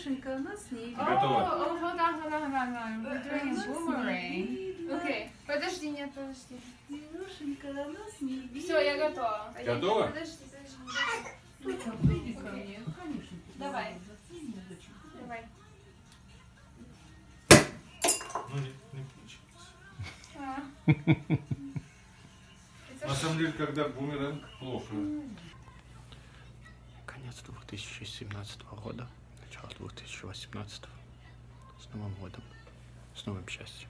Кирюшенька, у нас не Готово. Oh, oh, hold on, hold on, hold on. We're doing a boomerang. Окей, подожди, нет, подожди. Кирюшенька, у нас не Все, я готова. Готова? Подожди, подожди. Выйди ко мне, конечно. Давай. Давай. Ну, не, не получилось. А. На самом деле, когда бумеранг, плохо. Конец 2017 года, начало 2018. С Новым годом. С новым счастьем.